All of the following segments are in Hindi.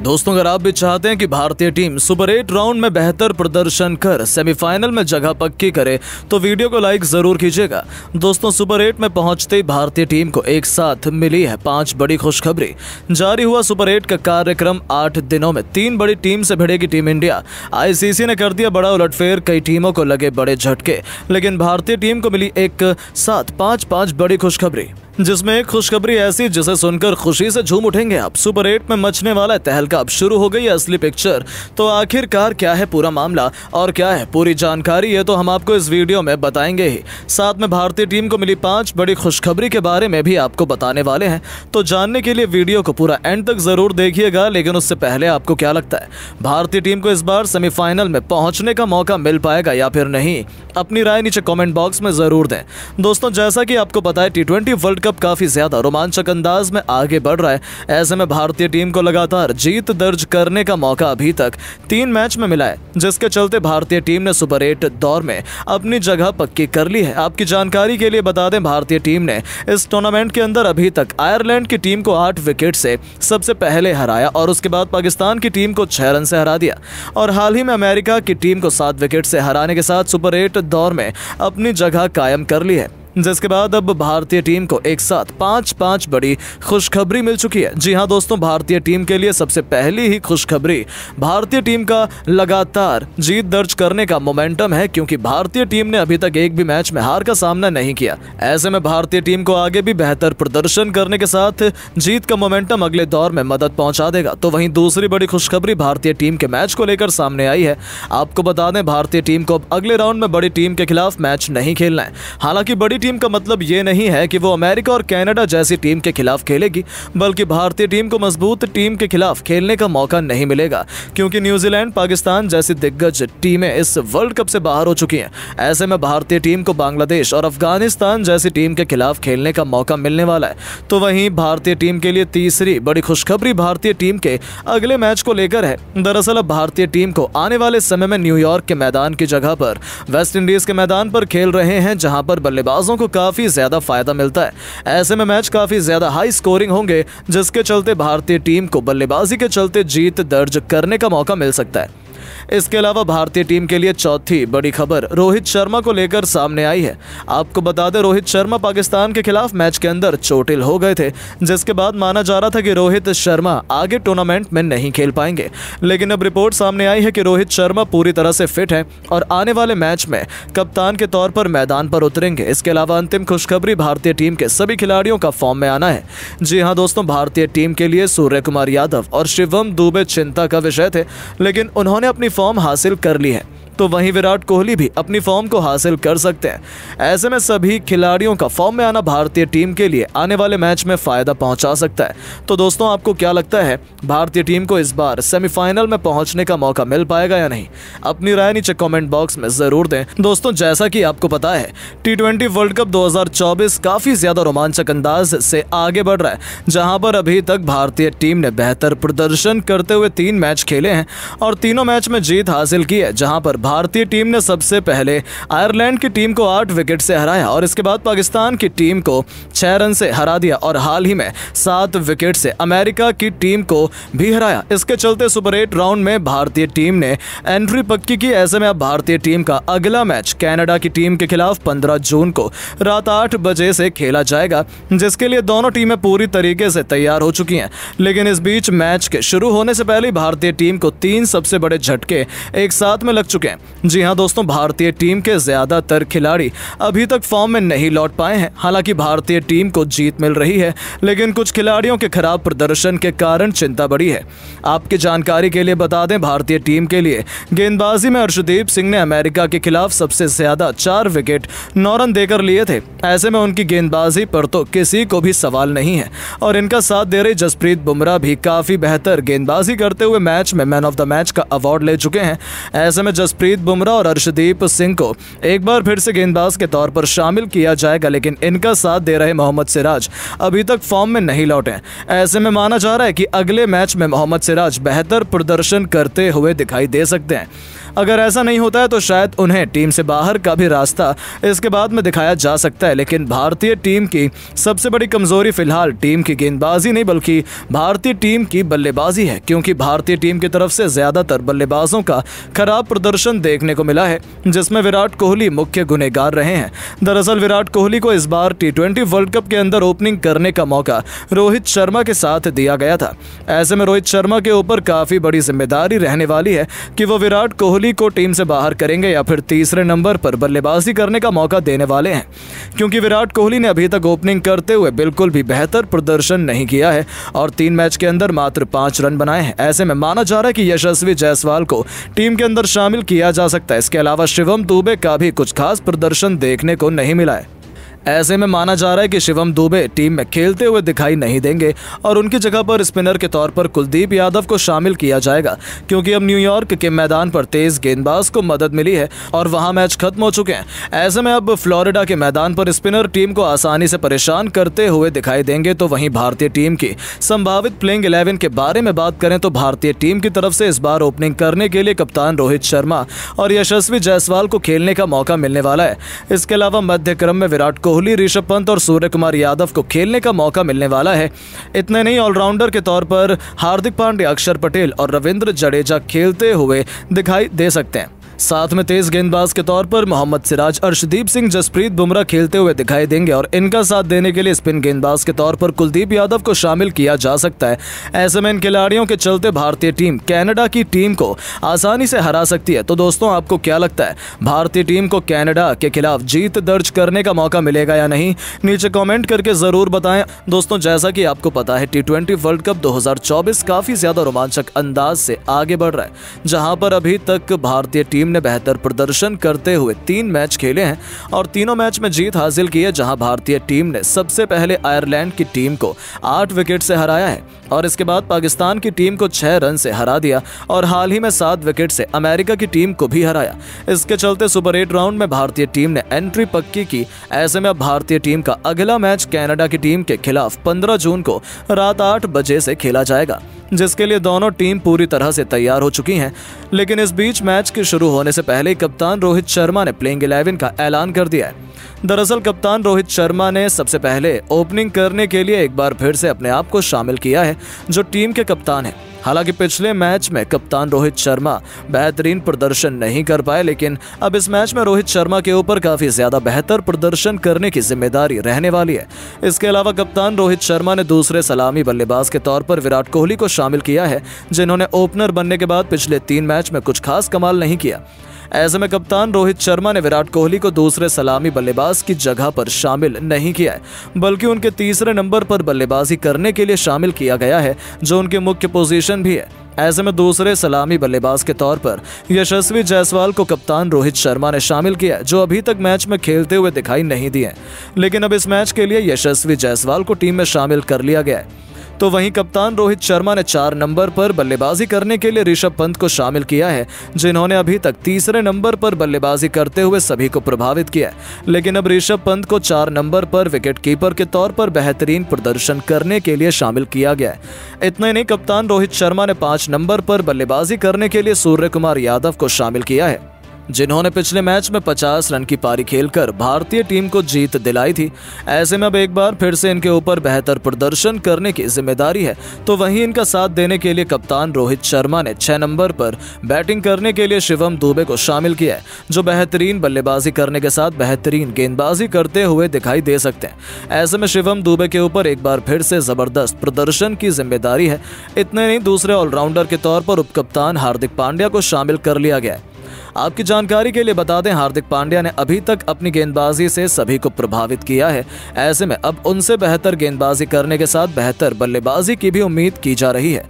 दोस्तों, अगर आप भी चाहते हैं कि भारतीय टीम सुपर एट राउंड में बेहतर प्रदर्शन कर, सेमीफाइनल में जगह पक्की करे तो वीडियो को लाइक ज़रूर कीजिएगा। दोस्तों, सुपर एट में पहुँचते ही भारतीय टीम को एक साथ मिली है पाँच बड़ी खुशखबरी। जारी हुआ सुपर एट का कार्यक्रम आठ दिनों में तीन बड़ी टीम से भिड़ेगी टीम इंडिया। आईसीसी ने कर दिया बड़ा उलटफेर, कई टीमों को लगे बड़े झटके, लेकिन भारतीय टीम को मिली एक साथ पाँच पाँच बड़ी खुशखबरी। जिसमें एक खुशखबरी ऐसी जिसे सुनकर खुशी से झूम उठेंगे आप सुपर एट में मचने वाला तहलका अब शुरू हो गई है असली पिक्चर। तो आखिरकार क्या है पूरा मामला और क्या है पूरी जानकारी है तो हम आपको इस वीडियो में बताएँगे ही। साथ में भारतीय टीम को मिली पाँच बड़ी खुशखबरी के बारे में भी आपको बताने वाले हैं। तो जानने के लिए वीडियो को पूरा एंड तक ज़रूर देखिएगा, लेकिन उससे पहले आपको क्या लगता है? भारतीय टीम को इस बार सेमीफाइनल में पहुँचने का मौका मिल पाएगा या फिर नहीं? अपनी राय नीचे कॉमेंट बॉक्स में ज़रूर दें। दोस्तों, जैसा कि आपको है टी वर्ल्ड कप काफ़ी ज़्यादा रोमांचक अंदाज में आगे बढ़ रहा है। ऐसे में भारतीय टीम को लगातार जीत दर्ज करने का मौका अभी तक तीन मैच में मिला है, जिसके चलते भारतीय टीम ने सुपर एट दौर में अपनी जगह पक्की कर ली है। आपकी जानकारी के लिए बता दें, भारतीय टीम ने इस टूर्नामेंट के अंदर अभी तक आयरलैंड की टीम को आठ विकेट से सबसे पहले हराया और उसके बाद पाकिस्तान की टीम को छह रन से हरा दिया और हाल ही में अमेरिका की टीम को सात विकेट से हराने के साथ सुपर एट दौर में अपनी जगह कायम कर ली है। जिसके बाद अब भारतीय टीम को एक साथ पाँच पाँच बड़ी खुशखबरी मिल चुकी है। जी हाँ दोस्तों, भारतीय टीम के लिए सबसे पहली ही खुशखबरी भारतीय टीम का लगातार जीत दर्ज करने का मोमेंटम है, क्योंकि भारतीय टीम ने अभी तक एक भी मैच में हार का सामना नहीं किया। ऐसे में भारतीय टीम को आगे भी बेहतर प्रदर्शन करने के साथ जीत का मोमेंटम अगले दौर में मदद पहुँचा देगा। तो वहीं दूसरी बड़ी खुशखबरी भारतीय टीम के मैच को लेकर सामने आई है। आपको बता दें, भारतीय टीम को अगले राउंड में बड़ी टीम के खिलाफ मैच नहीं खेलना है। हालाँकि बड़ी टीम का मतलब ये नहीं है कि वो अमेरिका और कनाडा जैसी टीम के खिलाफ खेलेगी, बल्कि भारतीय टीम को मज़बूत टीम के खिलाफ खेलने का मौका नहीं मिलेगा, क्योंकि न्यूजीलैंड, पाकिस्तान जैसी दिग्गज टीमें इस वर्ल्ड कप से बाहर हो चुकी हैं। ऐसे में भारतीय टीम को बांग्लादेश और अफ़गानिस्तान जैसी टीम के खिलाफ खेलने का मौका मिलने वाला है। तो वहीं भारतीय टीम के लिए तीसरी बड़ी खुशखबरी भारतीय टीम के अगले मैच को लेकर है। दरअसल अब भारतीय टीम को आने वाले समय में न्यूयॉर्क के मैदान की जगह पर, वेस्ट इंडीज के मैदान पर खेल रहे हैं, जहाँ पर बल्लेबाजों को काफ़ी ज़्यादा फ़ायदा मिलता है। ऐसे में मैच काफ़ी ज़्यादा हाई स्कोरिंग होंगे, जिसके चलते भारतीय टीम को बल्लेबाजी के चलते जीत दर्ज करने का मौका मिल सकता है। इसके अलावा भारतीय टीम के लिए चौथी बड़ी खबर रोहित शर्मा को लेकर सामने आई है। आपको बता दें, रोहित शर्मा पाकिस्तान के खिलाफ मैच के अंदर चोटिल हो गए थे, जिसके बाद माना जा रहा था कि रोहित शर्मा आगे टूर्नामेंट में नहीं खेल पाएँगे। लेकिन अब रिपोर्ट सामने आई है कि रोहित शर्मा पूरी तरह से फिट है और आने वाले मैच में कप्तान के तौर पर मैदान पर उतरेंगे। इसके अलावा अंतिम खुशखबरी भारतीय टीम के सभी खिलाड़ियों का फॉर्म में आना है। जी हाँ दोस्तों, भारतीय टीम के लिए सूर्य कुमार यादव और शिवम दुबे चिंता का विषय थे, लेकिन उन्होंने फॉर्म हासिल कर ली है। तो वहीं विराट कोहली भी अपनी फॉर्म को हासिल कर सकते हैं। ऐसे में सभी खिलाड़ियों का फॉर्म में आना भारतीय टीम के लिए आने वाले मैच में फ़ायदा पहुँचा सकता है। तो दोस्तों, आपको क्या लगता है, भारतीय टीम को इस बार सेमीफाइनल में पहुँचने का मौका मिल पाएगा या नहीं? अपनी राय नीचे कमेंट बॉक्स में ज़रूर दें। दोस्तों, जैसा कि आपको पता है टी वर्ल्ड कप 2024 काफ़ी ज़्यादा रोमांचक अंदाज से आगे बढ़ रहा है, जहाँ पर अभी तक भारतीय टीम ने बेहतर प्रदर्शन करते हुए तीन मैच खेले हैं और तीनों मैच में जीत हासिल की है, जहाँ पर भारतीय टीम ने सबसे पहले आयरलैंड की टीम को आठ विकेट से हराया और इसके बाद पाकिस्तान की टीम को छह रन से हरा दिया और हाल ही में सात विकेट से अमेरिका की टीम को भी हराया। इसके चलते सुपर एट राउंड में भारतीय टीम ने एंट्री पक्की की। ऐसे में अब भारतीय टीम का अगला मैच कैनेडा की टीम के खिलाफ 15 जून को रात आठ बजे से खेला जाएगा, जिसके लिए दोनों टीमें पूरी तरीके से तैयार हो चुकी हैं। लेकिन इस बीच मैच के शुरू होने से पहले भारतीय टीम को तीन सबसे बड़े झटके एक साथ में लग चुके हैं। जी हाँ दोस्तों, भारतीय टीम के ज़्यादातर खिलाड़ी अभी तक फॉर्म में नहीं लौट पाए हैं। हालाँकि भारतीय टीम को जीत मिल रही है, लेकिन कुछ खिलाड़ियों के खराब प्रदर्शन के कारण चिंता बढ़ी है। आपकी जानकारी के लिए बता दें, भारतीय टीम के लिए गेंदबाजी में अर्शदीप सिंह ने अमेरिका के खिलाफ सबसे ज़्यादा चार विकेट नौ रन देकर लिए थे। ऐसे में उनकी गेंदबाजी पर तो किसी को भी सवाल नहीं है, और इनका साथ दे रहे जसप्रीत बुमराह भी काफ़ी बेहतर गेंदबाजी करते हुए मैच में मैन ऑफ़ द मैच का अवार्ड ले चुके हैं। ऐसे में जसप्रीत बुमराह और अर्शदीप सिंह को एक बार फिर से गेंदबाज के तौर पर शामिल किया जाएगा, लेकिन इनका साथ दे रहे मोहम्मद सिराज अभी तक फॉर्म में नहीं लौटे। ऐसे में माना जा रहा है कि अगले मैच में मोहम्मद सिराज बेहतर प्रदर्शन करते हुए दिखाई दे सकते हैं। अगर ऐसा नहीं होता है तो शायद उन्हें टीम से बाहर का भी रास्ता इसके बाद में दिखाया जा सकता है। लेकिन भारतीय टीम की सबसे बड़ी कमज़ोरी फ़िलहाल टीम की गेंदबाजी नहीं, बल्कि भारतीय टीम की बल्लेबाजी है, क्योंकि भारतीय टीम की तरफ़ से ज़्यादातर बल्लेबाजों का खराब प्रदर्शन देखने को मिला है, जिसमें विराट कोहली मुख्य गुनेगार रहे हैं। दरअसल विराट कोहली को इस बार टी वर्ल्ड कप के अंदर ओपनिंग करने का मौका रोहित शर्मा के साथ दिया गया था। ऐसे में रोहित शर्मा के ऊपर काफ़ी बड़ी ज़िम्मेदारी रहने वाली है कि वो विराट कोहली को टीम से बाहर करेंगे या फिर तीसरे नंबर पर बल्लेबाजी करने का मौका देने वाले हैं। क्योंकि विराट कोहली ने अभी तक ओपनिंग करते हुए बिल्कुल भी बेहतर प्रदर्शन नहीं किया है और तीन मैच के अंदर मात्र पाँच रन बनाए हैं। ऐसे में माना जा रहा है कि यशस्वी जायसवाल को टीम के अंदर शामिल किया जा सकता है। इसके अलावा शिवम दुबे का भी कुछ खास प्रदर्शन देखने को नहीं मिला है। ऐसे में माना जा रहा है कि शिवम दुबे टीम में खेलते हुए दिखाई नहीं देंगे और उनकी जगह पर स्पिनर के तौर पर कुलदीप यादव को शामिल किया जाएगा, क्योंकि अब न्यूयॉर्क के मैदान पर तेज गेंदबाज को मदद मिली है और वहाँ मैच खत्म हो चुके हैं। ऐसे में अब फ्लोरिडा के मैदान पर स्पिनर टीम को आसानी से परेशान करते हुए दिखाई देंगे तो वहीं भारतीय टीम की संभावित प्लेइंग इलेवन के बारे में बात करें तो भारतीय टीम की तरफ़ से इस बार ओपनिंग करने के लिए कप्तान रोहित शर्मा और यशस्वी जायसवाल को खेलने का मौका मिलने वाला है। इसके अलावा मध्य क्रम में विराट कोहली ऋषभ पंत और सूर्य कुमार यादव को खेलने का मौका मिलने वाला है। इतने नहीं, ऑलराउंडर के तौर पर हार्दिक पांडे अक्षर पटेल और रविंद्र जडेजा खेलते हुए दिखाई दे सकते हैं। साथ में तेज गेंदबाज के तौर पर मोहम्मद सिराज, अर्शदीप सिंह, जसप्रीत बुमराह खेलते हुए दिखाई देंगे और इनका साथ देने के लिए स्पिन गेंदबाज के तौर पर कुलदीप यादव को शामिल किया जा सकता है। ऐसे में इन खिलाड़ियों के चलते भारतीय टीम कैनेडा की टीम को आसानी से हरा सकती है। तो दोस्तों, आपको क्या लगता है, भारतीय टीम को कैनेडा के खिलाफ जीत दर्ज करने का मौका मिलेगा या नहीं? नीचे कॉमेंट करके ज़रूर बताएँ। दोस्तों, जैसा कि आपको पता है टी वर्ल्ड कप दो हज़ार चौबीस काफ़ी ज़्यादा रोमांचक अंदाज से आगे बढ़ रहा है, जहाँ पर अभी तक भारतीय टीम ने बेहतर प्रदर्शन करते हुए तीन मैच खेले हैं और तीनों मैच में जीत हासिल की है, जहाँ भारतीय टीम ने सबसे पहले आयरलैंड की टीम को आठ विकेट से हराया है और इसके बाद पाकिस्तान की टीम को छह रन से हरा दिया और हाल ही में सात विकेट से अमेरिका की टीम को भी हराया। इसके चलते सुपर एट राउंड में भारतीय टीम ने एंट्री पक्की की, ऐसे में अब भारतीय टीम का अगला मैच कैनेडा की टीम के खिलाफ 15 जून को रात आठ बजे से खेला जाएगा। जिसके लिए दोनों टीम पूरी तरह से तैयार हो चुकी हैं। लेकिन इस बीच मैच के शुरू होने से पहले कप्तान रोहित शर्मा ने प्लेइंग इलेवन का ऐलान कर दिया है। दरअसल कप्तान रोहित शर्मा ने सबसे पहले ओपनिंग करने के लिए एक बार फिर से अपने आप को शामिल किया है, जो टीम के कप्तान हैं। हालाँकि पिछले मैच में कप्तान रोहित शर्मा बेहतरीन प्रदर्शन नहीं कर पाए, लेकिन अब इस मैच में रोहित शर्मा के ऊपर काफ़ी ज़्यादा बेहतर प्रदर्शन करने की ज़िम्मेदारी रहने वाली है। इसके अलावा कप्तान रोहित शर्मा ने दूसरे सलामी बल्लेबाज के तौर पर विराट कोहली को शामिल किया है, जिन्होंने ओपनर बनने के बाद पिछले तीन मैच में कुछ खास कमाल नहीं किया। ऐसे में कप्तान रोहित शर्मा ने विराट कोहली को दूसरे सलामी बल्लेबाज की जगह पर शामिल नहीं किया है, बल्कि उनके तीसरे नंबर पर बल्लेबाजी करने के लिए शामिल किया गया है, जो उनके मुख्य पोजीशन भी है। ऐसे में दूसरे सलामी बल्लेबाज के तौर पर यशस्वी जायसवाल को कप्तान रोहित शर्मा ने शामिल किया जो अभी तक मैच में खेलते हुए दिखाई नहीं दिए लेकिन अब इस मैच के लिए यशस्वी जायसवाल को टीम में शामिल कर लिया गया है। तो वहीं कप्तान रोहित शर्मा ने चार नंबर पर बल्लेबाजी करने के लिए ऋषभ पंत को शामिल किया है, जिन्होंने अभी तक तीसरे नंबर पर बल्लेबाजी करते हुए सभी को प्रभावित किया लेकिन अब ऋषभ पंत को चार नंबर पर विकेट कीपर के तौर पर बेहतरीन प्रदर्शन करने के लिए शामिल किया गया है। इतने नहीं, कप्तान रोहित शर्मा ने पाँच नंबर पर बल्लेबाजी करने के लिए सूर्य कुमार यादव को शामिल किया है। जिन्होंने पिछले मैच में 50 रन की पारी खेलकर भारतीय टीम को जीत दिलाई थी। ऐसे में अब एक बार फिर से इनके ऊपर बेहतर प्रदर्शन करने की ज़िम्मेदारी है तो वहीं इनका साथ देने के लिए कप्तान रोहित शर्मा ने छह नंबर पर बैटिंग करने के लिए शिवम दुबे को शामिल किया है, जो बेहतरीन बल्लेबाजी करने के साथ बेहतरीन गेंदबाजी करते हुए दिखाई दे सकते हैं। ऐसे में शिवम दुबे के ऊपर एक बार फिर से ज़बरदस्त प्रदर्शन की ज़िम्मेदारी है। इतने नहीं दूसरे ऑलराउंडर के तौर पर उपकप्तान हार्दिक पांड्या को शामिल कर लिया गया है। आपकी जानकारी के लिए बता दें, हार्दिक पांड्या ने अभी तक अपनी गेंदबाजी से सभी को प्रभावित किया है। ऐसे में अब उनसे बेहतर गेंदबाजी करने के साथ बेहतर बल्लेबाजी की भी उम्मीद की जा रही है।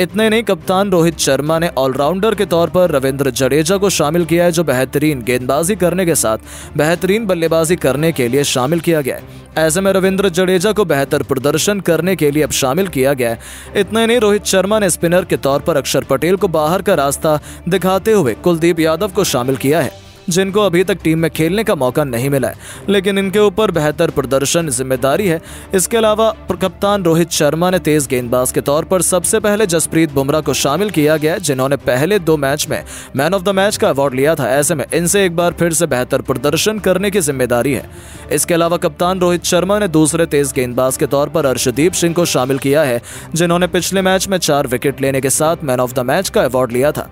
इतने नहीं, कप्तान रोहित शर्मा ने ऑलराउंडर के तौर पर रविंद्र जडेजा को शामिल किया है, जो बेहतरीन गेंदबाजी करने के साथ बेहतरीन बल्लेबाजी करने के लिए शामिल किया गया है। ऐसे में रविंद्र जडेजा को बेहतर प्रदर्शन करने के लिए अब शामिल किया गया इतने नहीं, रोहित शर्मा ने स्पिनर के तौर पर अक्षर पटेल को बाहर का रास्ता दिखाते हुए कुलदीप यादव को शामिल किया है। जिनको अभी तक टीम में खेलने का मौका नहीं मिला है। लेकिन इनके ऊपर बेहतर प्रदर्शन ज़िम्मेदारी है। इसके अलावा कप्तान रोहित शर्मा ने तेज गेंदबाज के तौर पर सबसे पहले जसप्रीत बुमराह को शामिल किया गया जिन्होंने पहले दो मैच में मैन ऑफ़ द मैच का अवार्ड लिया था। ऐसे में इनसे एक बार फिर से बेहतर प्रदर्शन करने की ज़िम्मेदारी है। इसके अलावा कप्तान रोहित शर्मा ने दूसरे तेज गेंदबाज के तौर पर अर्शदीप सिंह को शामिल किया है, जिन्होंने पिछले मैच में चार विकेट लेने के साथ मैन ऑफ़ द मैच का अवार्ड लिया था।